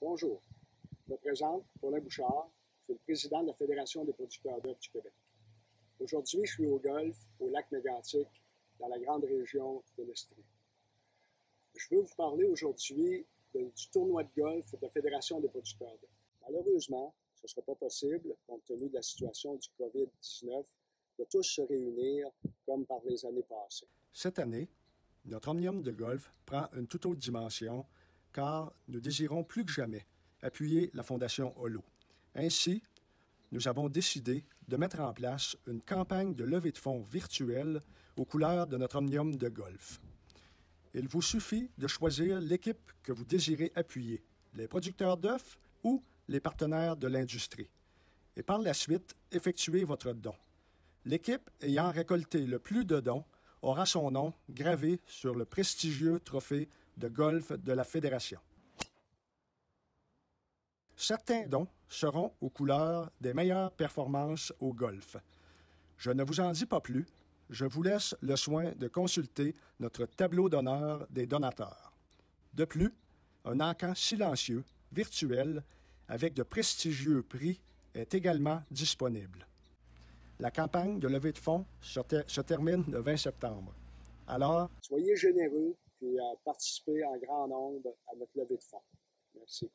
Bonjour. Je me présente, Paulin Bouchard. Je suis le président de la Fédération des producteurs d'œufs du Québec. Aujourd'hui, je suis au Golfe, au lac Mégantic, dans la grande région de l'Estrie. Je veux vous parler aujourd'hui du tournoi de golf de la Fédération des producteurs d'œufs. Malheureusement, ce ne sera pas possible, compte tenu de la situation du COVID-19, de tous se réunir comme par les années passées. Cette année, notre omnium de golf prend une toute autre dimension car nous désirons plus que jamais appuyer la Fondation Holo. Ainsi, nous avons décidé de mettre en place une campagne de levée de fonds virtuelle aux couleurs de notre omnium de golf. Il vous suffit de choisir l'équipe que vous désirez appuyer, les producteurs d'œufs ou les partenaires de l'industrie, et par la suite effectuer votre don. L'équipe ayant récolté le plus de dons aura son nom gravé sur le prestigieux trophée de golf de la Fédération. Certains dons seront aux couleurs des meilleures performances au golf. Je ne vous en dis pas plus, je vous laisse le soin de consulter notre tableau d'honneur des donateurs. De plus, un encan silencieux, virtuel, avec de prestigieux prix, est également disponible. La campagne de levée de fonds se, se termine le 20 septembre. Alors, soyez généreux puis participez en grand nombre à notre levée de fonds. Merci.